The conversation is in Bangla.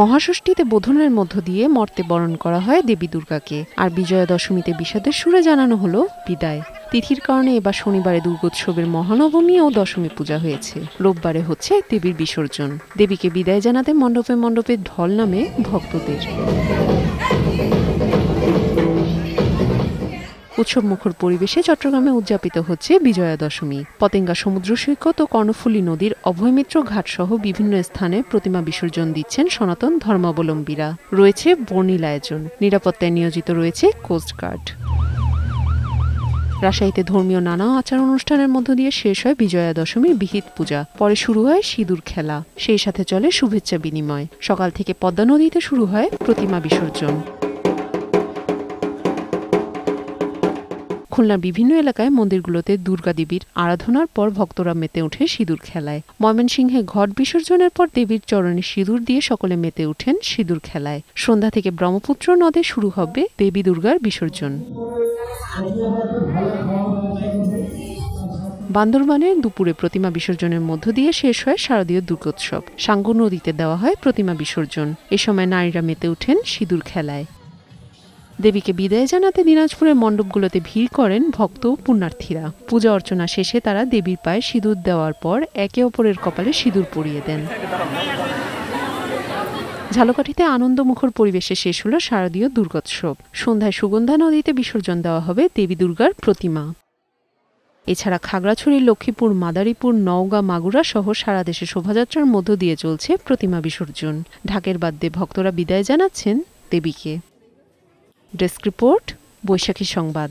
মহাষষ্ঠীতে বোধনের মধ্য দিয়ে মর্তে বরণ করা হয় দেবী দুর্গাকে, আর বিজয়া দশমীতে বিষাদের সুরে জানানো হলো বিদায়। তিথির কারণে এবার শনিবারে দুর্গোৎসবের মহানবমী ও দশমী পূজা হয়েছে। রোববারে হচ্ছে দেবীর বিসর্জন। দেবীকে বিদায় জানাতে মণ্ডপে মণ্ডপে ঢল নামে ভক্তদের। উৎসব মুখর পরিবেশে চট্টগ্রামে উদযাপিত হচ্ছে বিজয়া দশমী পতেঙ্গা সমুদ্র সৈকত ও কর্ণফুলী নদীর অভয়মিত্র ঘাট সহ বিভিন্ন স্থানে প্রতিমা বিসর্জন দিচ্ছেন সনাতন ধর্মাবলম্বীরা। রয়েছে বর্ণিল আয়োজন নিরাপত্তায় নিয়োজিত রয়েছে কোস্টগার্ড রাজশাহীতে ধর্মীয় নানা আচার অনুষ্ঠানের মধ্য দিয়ে শেষ হয় বিজয়া দশমীর বিহিত পূজা। পরে শুরু হয় সিঁদুর খেলা। সেই সাথে চলে শুভেচ্ছা বিনিময়। সকাল থেকে পদ্মা নদীতে শুরু হয় প্রতিমা বিসর্জন। খুলনার বিভিন্ন এলাকায় মন্দিরগুলোতে দুর্গা দেবীর আরাধনার পর ভক্তরা মেতে ওঠে সিঁদুর খেলায়। ময়মনসিংহে ঘট বিসর্জনের পর দেবীর চরণে সিঁদুর দিয়ে সকলে মেতে ওঠেন সিঁদুর খেলায়। সন্ধ্যা থেকে ব্রহ্মপুত্র নদে শুরু হবে দেবী দুর্গার বিসর্জন। বান্দরবানে দুপুরে প্রতিমা বিসর্জনের মধ্য দিয়ে শেষ হয় শারদীয় দুর্গোৎসব। সাঙ্গু নদীতে দেওয়া হয় প্রতিমা বিসর্জন। এ সময় নারীরা মেতে ওঠেন সিঁদুর খেলায়। দেবীকে বিদায় জানাতে দিনাজপুরের মণ্ডপগুলোতে ভিড় করেন ভক্ত পুণ্যার্থীরা। পূজা অর্চনা শেষে তারা দেবীর পায়ে সিঁদুর দেওয়ার পর একে অপরের কপালে সিঁদুর পরিয়ে দেন। ঝালকাঠিতে আনন্দমুখর পরিবেশে শেষ হল শারদীয় দুর্গোৎসব। সন্ধ্যায় সুগন্ধা নদীতে বিসর্জন দেওয়া হবে দেবী দুর্গার প্রতিমা। এছাড়া খাগড়াছড়ি লক্ষ্মীপুর, মাদারীপুর, নওগাঁ, মাগুরা সহ সারা দেশে শোভাযাত্রার মধ্য দিয়ে চলছে প্রতিমা বিসর্জন। ঢাকের বাদ্যে ভক্তরা বিদায় জানাচ্ছেন দেবীকে। ডেস্ক রিপোর্ট বৈশাখী সংবাদ।